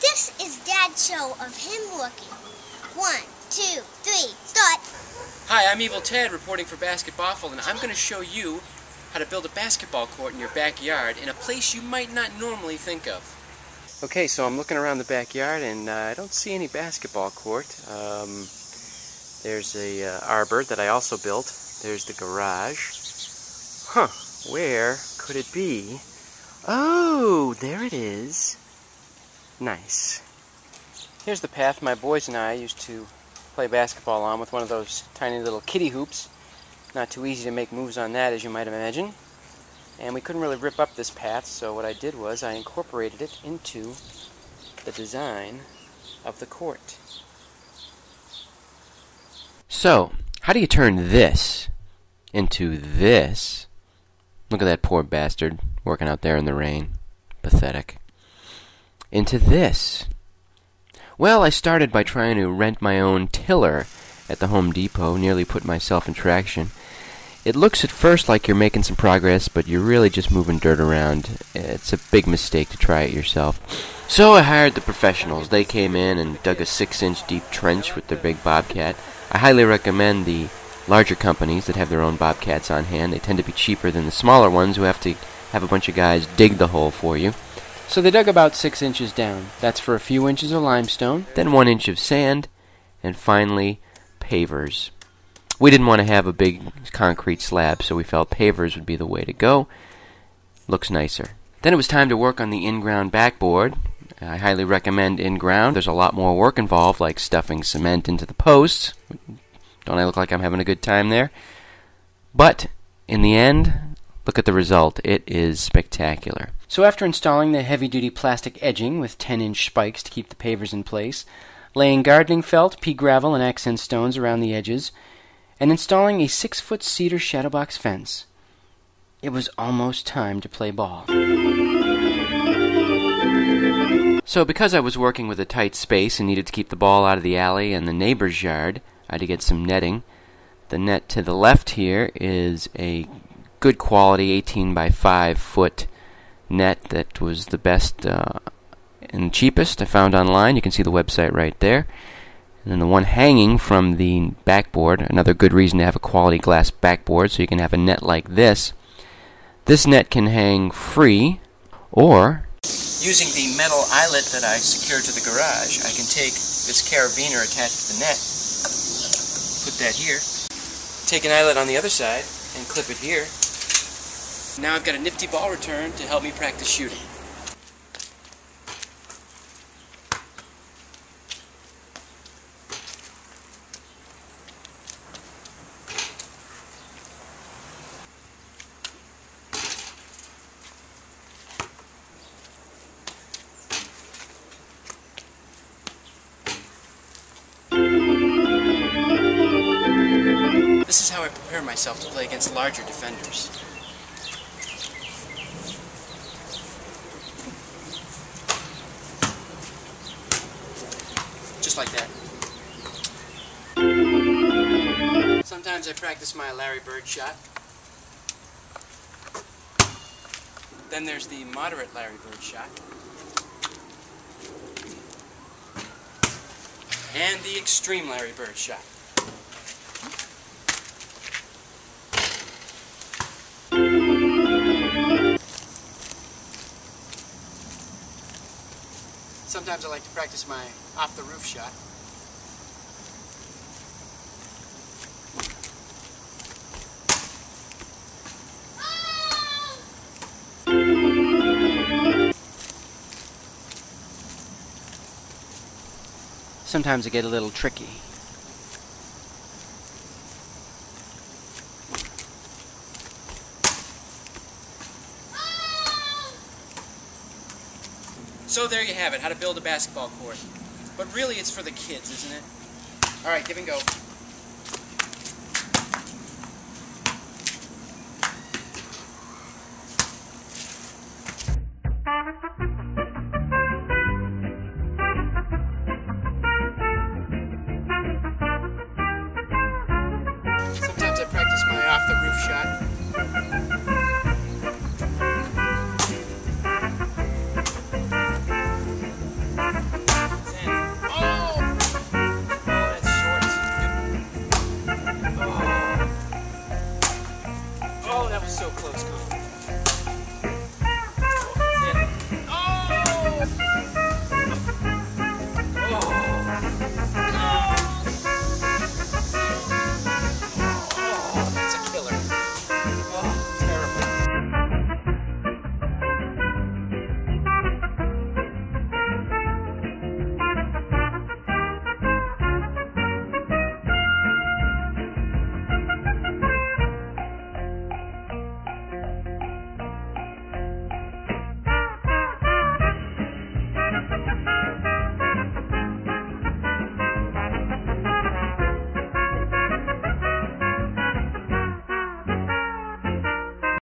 This is Dad's show of him looking. One, two, three, start. Hi, I'm Evil Ted reporting for Basketball, and I'm going to show you how to build a basketball court in your backyard in a place you might not normally think of. Okay, so I'm looking around the backyard and uh, I don't see any basketball court. Um, there's a uh, arbor that I also built. There's the garage. Huh, where could it be? Oh, there it is. Nice. Here's the path my boys and I used to play basketball on with one of those tiny little kitty hoops. Not too easy to make moves on that, as you might imagine. And we couldn't really rip up this path, so what I did was I incorporated it into the design of the court. So, how do you turn this into this? Look at that poor bastard working out there in the rain. Pathetic. Into this. Well, I started by trying to rent my own tiller at the Home Depot, nearly put myself in traction. It looks at first like you're making some progress, but you're really just moving dirt around. It's a big mistake to try it yourself. So I hired the professionals. They came in and dug a six inch deep trench with their big bobcat. I highly recommend the larger companies that have their own bobcats on hand. They tend to be cheaper than the smaller ones who have to have a bunch of guys dig the hole for you. So they dug about six inches down. That's for a few inches of limestone, then one inch of sand, and finally pavers. We didn't want to have a big concrete slab, so we felt pavers would be the way to go. Looks nicer. Then it was time to work on the in-ground backboard. I highly recommend in-ground. There's a lot more work involved, like stuffing cement into the posts. Don't I look like I'm having a good time there? But in the end, look at the result. It is spectacular. So after installing the heavy-duty plastic edging with 10-inch spikes to keep the pavers in place, laying gardening felt, pea gravel, and accent stones around the edges, and installing a six foot cedar shadowbox fence. It was almost time to play ball. So, because I was working with a tight space and needed to keep the ball out of the alley and the neighbor's yard, I had to get some netting. The net to the left here is a good quality 18 by 5 foot net that was the best uh, and cheapest I found online. You can see the website right there. And then the one hanging from the backboard, another good reason to have a quality glass backboard so you can have a net like this. This net can hang free, or using the metal eyelet that I secured to the garage, I can take this carabiner attached to the net, put that here, take an eyelet on the other side, and clip it here. Now I've got a nifty ball return to help me practice shooting. This is how I prepare myself to play against larger defenders. Just like that. Sometimes I practice my Larry Bird shot. Then there's the moderate Larry Bird shot. And the extreme Larry Bird shot. Sometimes I like to practice my off the roof shot. Sometimes I get a little tricky. So there you have it, how to build a basketball court. But really it's for the kids, isn't it? Alright, give and go. Sometimes I practice my off the roof shot.